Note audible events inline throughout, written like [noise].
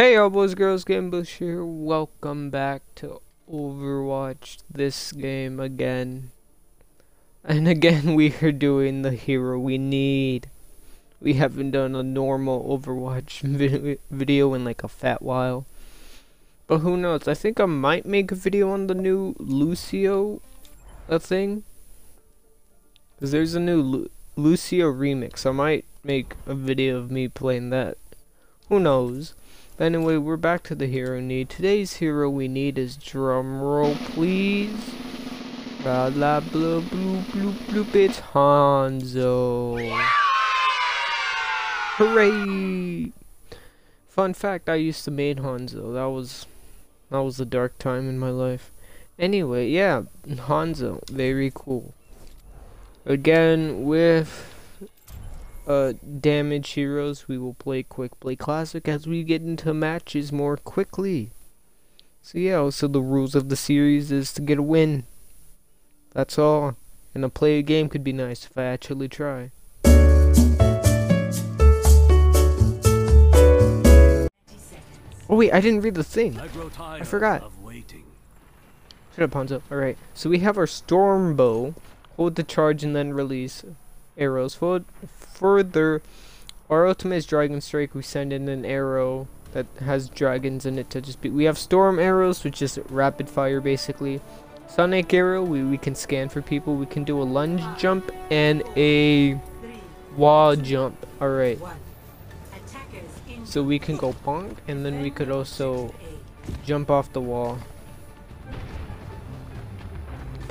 Hey y'all boys, girls, Gaming Bush here. Welcome back to Overwatch this game again. And again [laughs] we are doing the hero we need. We haven't done a normal Overwatch [laughs] vid video in like a fat while. But who knows, I think I might make a video on the new Lucio a thing. Cause there's a new Lu Lucio remix, I might make a video of me playing that. Who knows? But anyway, we're back to the hero need. Today's hero we need is drum roll, please. La la blue blue blue blue it's Hanzo. Hooray! Fun fact, I used to main Hanzo. That was that was a dark time in my life. Anyway, yeah, Hanzo, very cool. Again with uh, damage heroes, we will play quick play classic as we get into matches more quickly. So yeah, also the rules of the series is to get a win. That's all. And a play a game could be nice if I actually try. Oh wait, I didn't read the thing. I, I forgot. Shut up, Hanzo. Alright, so we have our storm bow. Hold the charge and then release arrows. For further, our ultimate is Dragon Strike. We send in an arrow that has dragons in it to just be. We have Storm Arrows, which is rapid fire basically. Sonic Arrow, we, we can scan for people. We can do a lunge jump and a wall jump. Alright. So we can go bonk and then we could also jump off the wall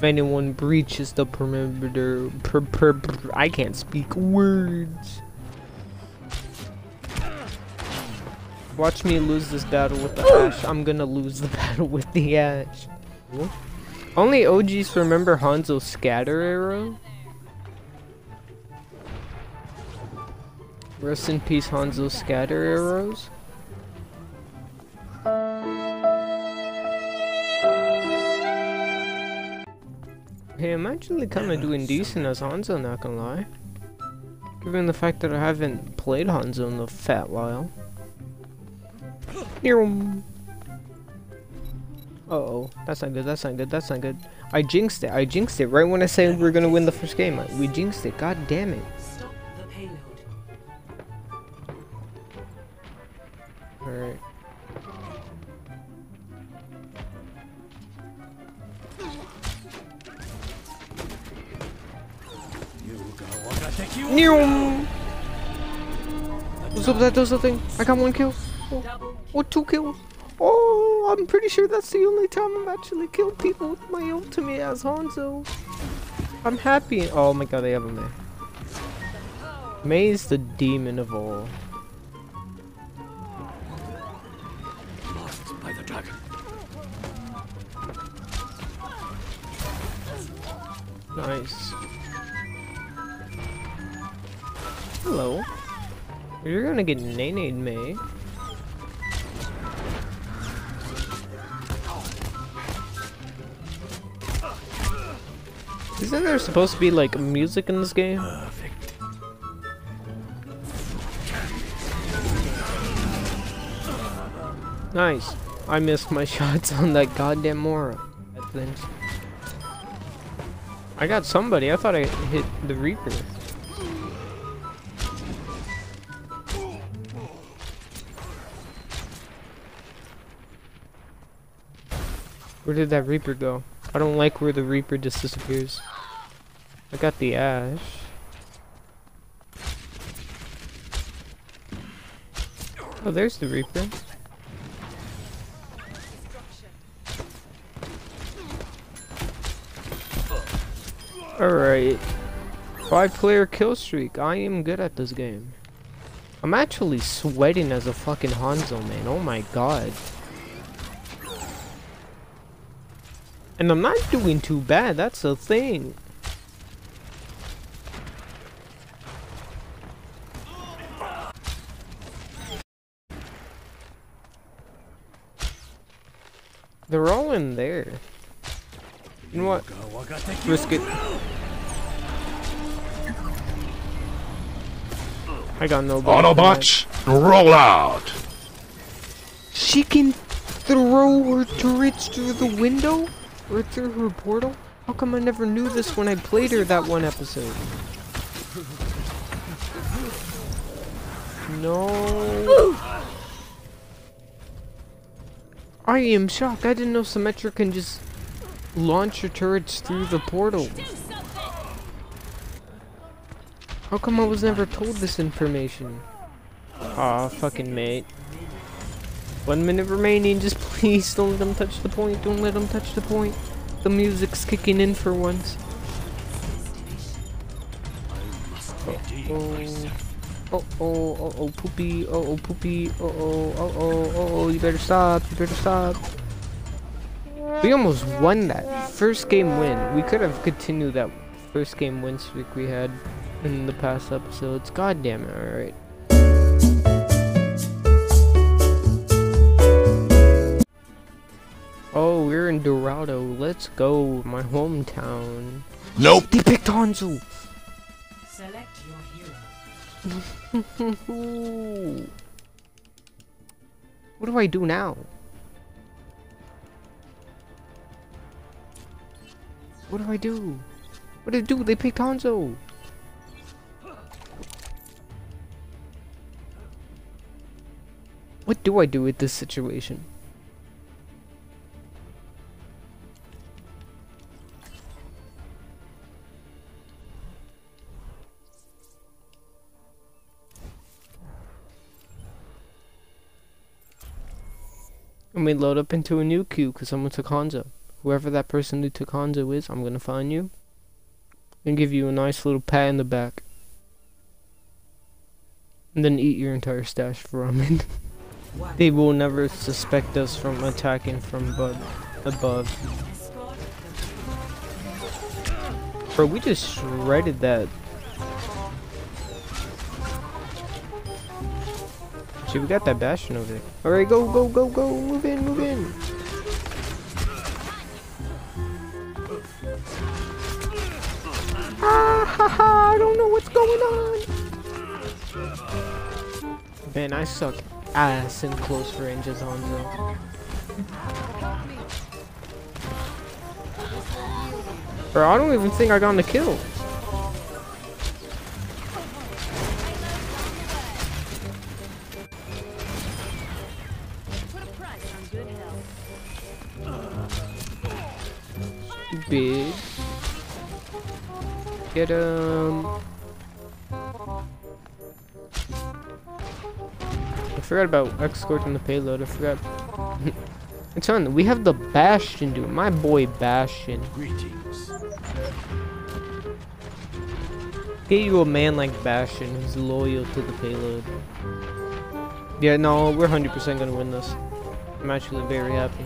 if anyone breaches the perimeter. Per, per, per, I can't speak words. Watch me lose this battle with the [gasps] Ashe. I'm gonna lose the [laughs] battle with the Ashe. Only OGs remember Hanzo's scatter arrow. Rest in peace, Hanzo's scatter arrows. Hey, I'm actually kind of doing decent as Hanzo, not gonna lie. Given the fact that I haven't played Hanzo in a fat while. Uh oh, that's not good, that's not good, that's not good. I jinxed it, I jinxed it right when I said we are gonna win the first game. We jinxed it, god damn it. Alright. What's up that does nothing? I got one kill. Oh, two kills. Oh, I'm pretty sure that's the only time I've actually killed people with my ultimate as Hanzo. I'm happy. Oh my god, they have a May. Mei is the demon of all. Lost by the dragon. Nice. Hello. You're gonna get Nene Mei. Isn't there supposed to be like music in this game? Perfect. Nice. I missed my [laughs] shots on that goddamn Moira. I got somebody. I thought I hit the Reaper. Where did that Reaper go? I don't like where the Reaper just disappears. I got the Ashe. Oh, there's the Reaper. Alright. Five player kill streak. I am good at this game. I'm actually sweating as a fucking Hanzo, man. Oh my god. And I'm not doing too bad, that's the thing. They're all in there. You know what? Risk it. I got no Autobots, roll out! She can throw her turrets through the window? Or through her portal? How come I never knew this when I played her that one episode? No. I am shocked. I didn't know Symmetra can just launch your turrets through the portal. How come I was never told this information? Aw, fucking mate. One minute remaining, just please don't let them touch the point. Don't let them touch the point. The music's kicking in for once. Oh oh, oh oh, poopy, oh oh, poopy, oh oh, oh oh, oh oh, you better stop, you better stop. We almost won that first game win. We could have continued that first game win streak we had in the past episodes. God damn it, alright. We're in Dorado. Let's go, my hometown. Nope. They picked Hanzo. Select your hero. [laughs] what do I do now? What do I do? What do I do? They picked Hanzo. What do I do with this situation? And we load up into a new queue because someone took Hanzo. Whoever that person who took Hanzo is, I'm gonna find you. And give you a nice little pat in the back. And then eat your entire stash of ramen. [laughs] they will never suspect us from attacking from above. Bro, we just shredded that. Shit, we got that Bastion over there. Alright, go, go, go, go. Move in, move in. Ah, ha, ha, I don't know what's going on. Man, I suck ass in close range as Hanzo. Bro, I don't even think I got the kill. Big. Get him. I forgot about escorting the payload. I forgot. [laughs] it's on. We have the Bastion, dude. My boy Bastion. Greetings. Get you a man like Bastion who's loyal to the payload. Yeah, no, we're 100% gonna win this. I'm actually very happy.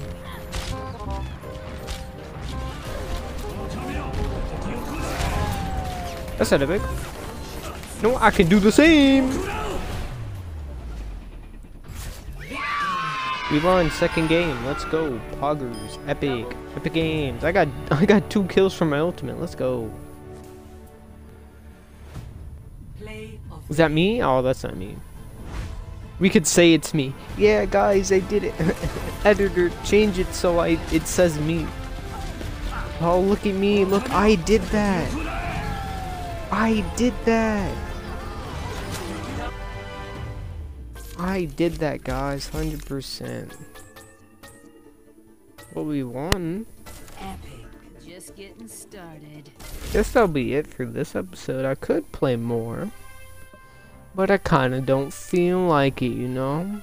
That's not epic. No, I can do the same. We won second game. Let's go, Poggers. Epic, epic games. I got, [laughs] I got two kills from my ultimate. Let's go. Is that me? Oh, that's not me. We could say it's me. Yeah, guys, I did it. [laughs] Editor, change it so I it says me. Oh, look at me. Look, I did that. I did that. I did that, guys. 100%. Well, we won. epic. Just getting started. Guess that'll be it for this episode. I could play more. But I kinda don't feel like it, you know?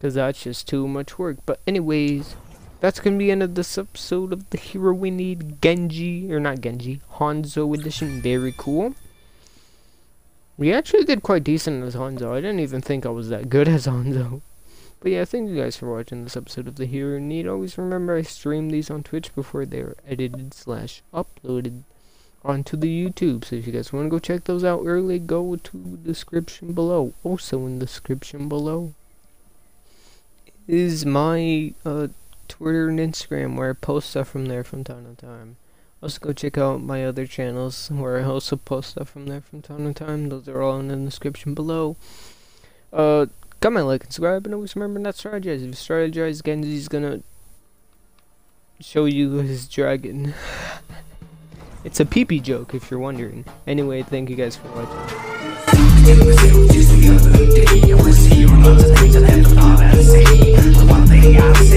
Cause that's just too much work. But anyways, that's gonna be the end of this episode of the Hero We Need Genji, or not Genji, Hanzo edition. Very cool. We actually did quite decent as Hanzo. I didn't even think I was that good as Hanzo. But yeah, thank you guys for watching this episode of the Hero We Need. Always remember I stream these on Twitch before they are edited slash uploaded onto the YouTube. So if you guys want to go check those out early, go to the description below. Also in the description below is my uh, Twitter and Instagram where I post stuff from there from time to time. Also go check out my other channels where I also post stuff from there from time to time. Those are all in the description below. Uh, comment, like, and subscribe, and always remember not strategize. If you strategize, Genji's gonna show you his dragon. [laughs] it's a peepee joke if you're wondering. Anyway, thank you guys for watching. Really blew my don't,